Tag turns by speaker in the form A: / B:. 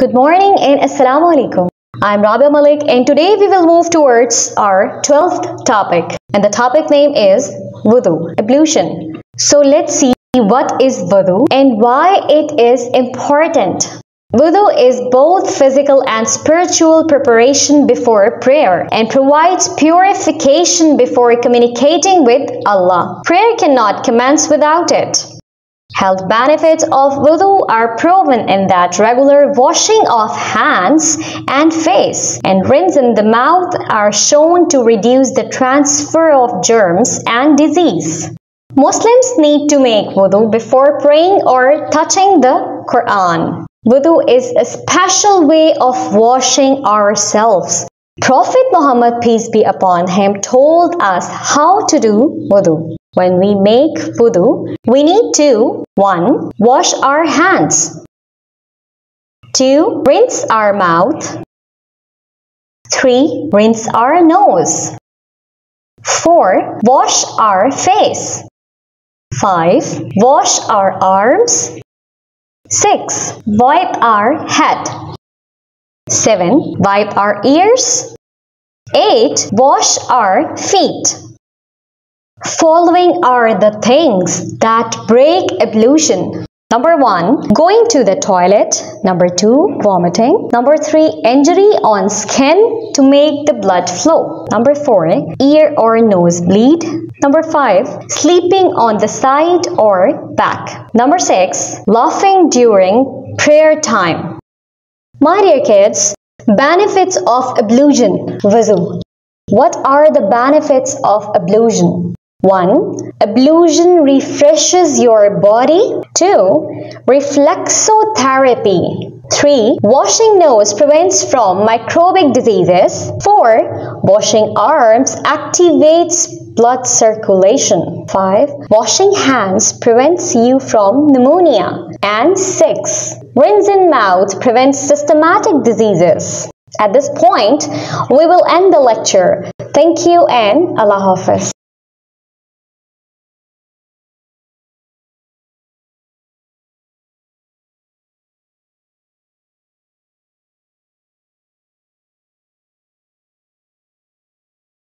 A: Good morning and Assalamu alaikum. I'm Rabia Malik and today we will move towards our 12th topic and the topic name is wudu, ablution. So let's see what is wudu and why it is important. Wudu is both physical and spiritual preparation before prayer and provides purification before communicating with Allah. Prayer cannot commence without it. Health benefits of wudu are proven in that regular washing of hands and face and rinse in the mouth are shown to reduce the transfer of germs and disease. Muslims need to make wudu before praying or touching the Quran. Wudu is a special way of washing ourselves. Prophet Muhammad peace be upon him told us how to do wudu. When we make wudu, we need to 1. Wash our hands 2. Rinse our mouth 3. Rinse our nose 4. Wash our face 5. Wash our arms 6. Wipe our head 7. Wipe our ears 8. Wash our feet Following are the things that break ablution. Number one, going to the toilet. Number two, vomiting. Number three, injury on skin to make the blood flow. Number four, ear or nose bleed. Number five, sleeping on the side or back. Number six, laughing during prayer time. My dear kids, benefits of ablution, wuzu. What are the benefits of ablution? 1. Ablution refreshes your body. 2. Reflexotherapy. 3. Washing nose prevents from microbic diseases. 4. Washing arms activates blood circulation. 5. Washing hands prevents you from pneumonia. And 6. Rinse in mouth prevents systematic diseases. At this point, we will end the lecture. Thank you and Allah Hafiz.